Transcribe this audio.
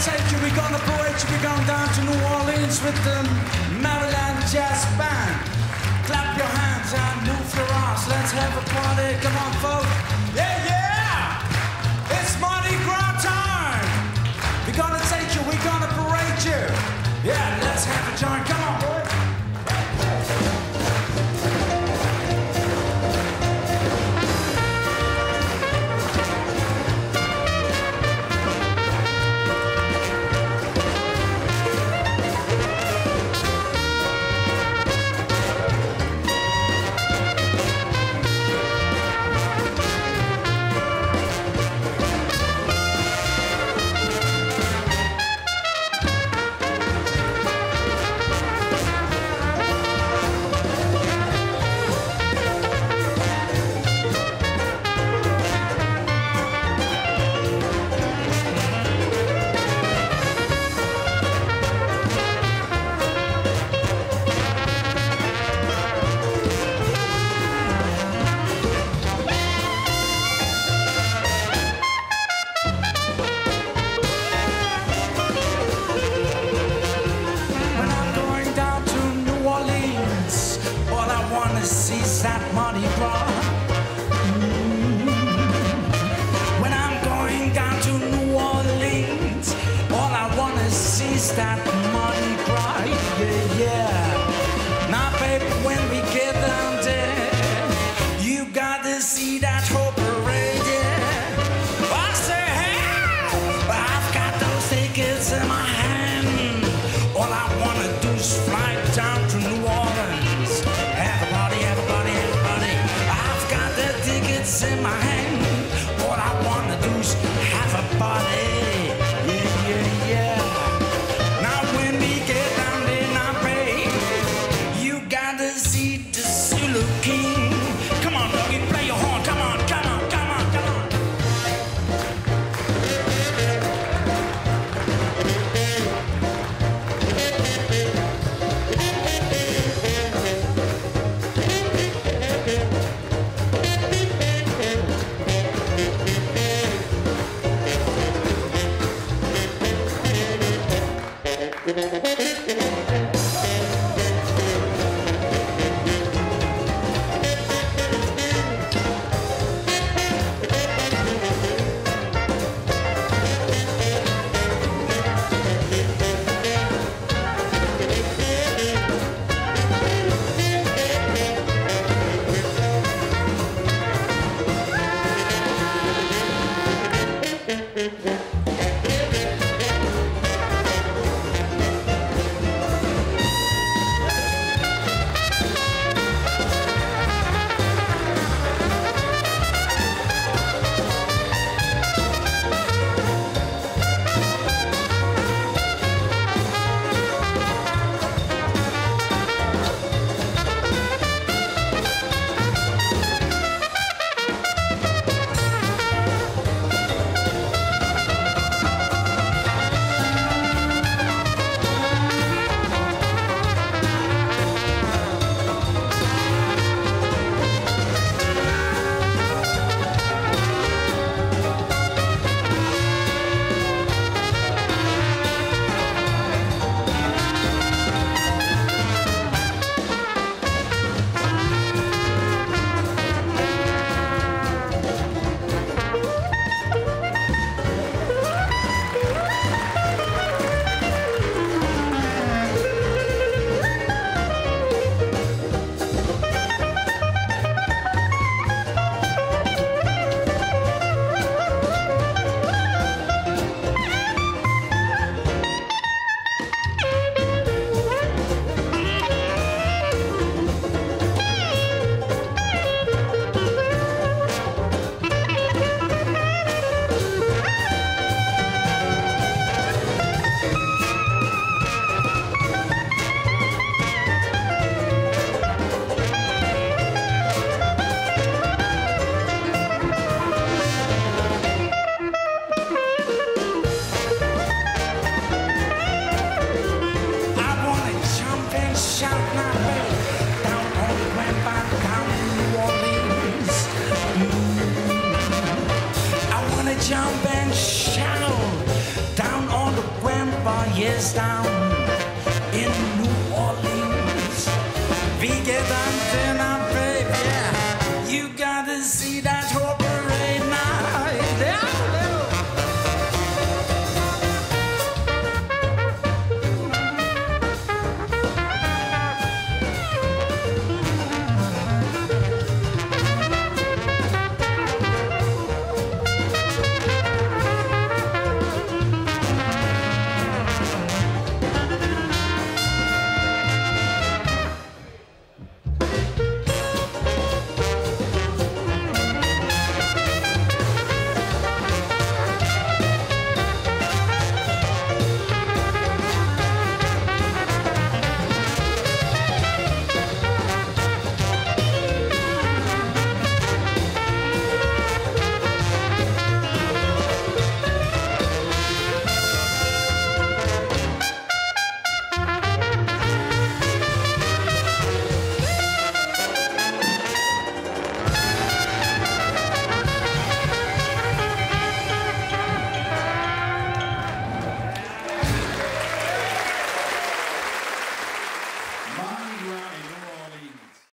take you, we're gonna voyage, we're going down to New Orleans with the Maryland Jazz Band. Clap your hands and move your ass, let's have a party, come on folks. Yeah, yeah! am jump and shout down on the grandpa, yes, down in New Orleans. We get antenna, baby. You gotta see that.